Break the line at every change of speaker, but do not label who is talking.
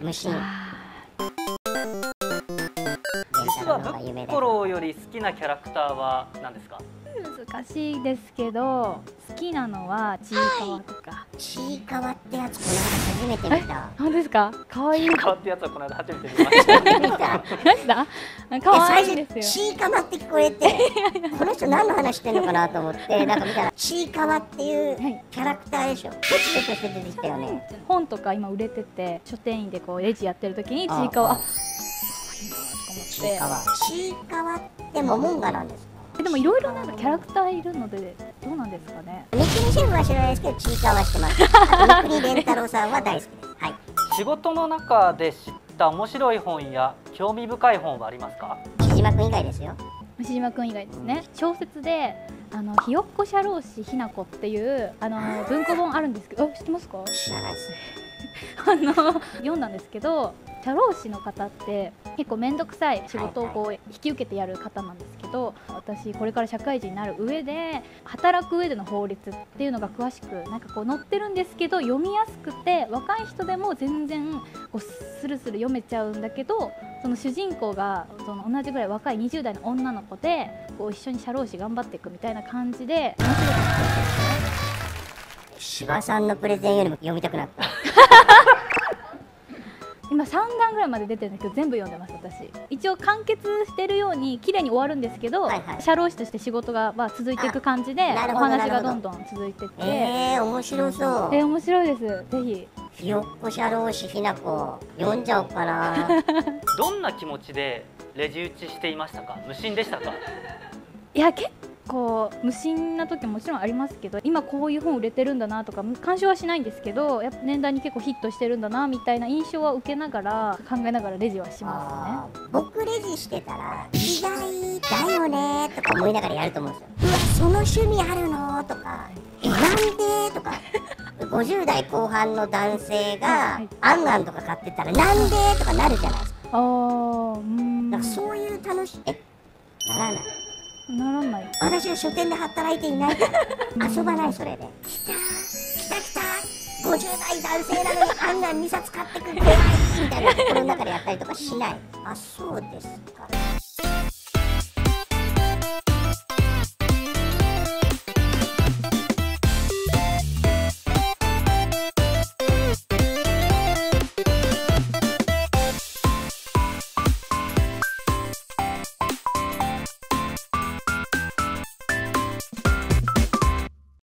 無心
実はブッコロより好きなキャラクターは何ですか？
難しいですけど好きなのはちいかわとか、
ちいかわってやつこの間初めて見た。
本当ですか？可愛い。
ちいかわってやつはこの間初めて見ました。
見た
何だ可愛いですよ。
ちいかわって聞こえてこの人何の話してんのかなと思ってなんか見たらちいかわっていうキャラクターでしょ。ペチペチして出てきたよね。
本とか今売れてて書店員でこうレジやってる時にちいかわ。あ
ちいかわ。ちいかわってモモンガなんです
でもいろいろなんかキャラクターいるのでどうなんですかね？
三國シェフは知らないですけどちいかわは知ってます。三國連太郎さんは大好きです。はい。
仕事の中で知った面白い本や興味深い本はありますか？
木島君以外ですよ。
牛島くん以外ですね。小説であのひよっこ社労士ひなこっていうあの文庫本あるんですけどあ知ってますか？
知らないです
あの読んだんですけど社労士の方って結構面倒くさい仕事をこう引き受けてやる方なんですけど私これから社会人になる上で働く上での法律っていうのが詳しくなんかこう載ってるんですけど読みやすくて若い人でも全然こうスルスル読めちゃうんだけどその主人公がその同じぐらい若い20代の女の子でこう一緒に社労士頑張っていくみたいな感じで面白かったです
柴さんのプレゼンよりも読みたくなった。
今 3段ぐらいまで出てるんですけど全部読んでます私。一応完結してるように綺麗に終わるんですけど、
はいはい。
社労士として仕事が、まあ、続いていく感じでお話が
ど。
どんどん続いてって。
えー、面白そう。
え面白いです。ぜひ。
ひよっこ社労士ひなこ読んじゃおうかな。
どんな気持ちでレジ打ちしていましたか？無心でしたか？
いや結構無心な時ももちろんありますけど今こういう本売れてるんだなとか干渉はしないんですけどやっぱ年代に結構ヒットしてるんだなみたいな印象は受けながら考えながらレジはしま
あー僕レジしてたら意外だよねとか思いながらやると思うんですよ。うわその趣味あるのとかえなんでとか。50代後半の男性が
はい
あんあんとか買ってたらなんでとかなるじゃないですか。
すねあーうーん。
だからそういう楽しえならない
ならない。
私は書店で働いていないから。遊ばないそれで。来た。来た来た。50代男性なのにあんな2冊買ってくる。怖い。みたいな心の中でやったりとかしない。あそうですか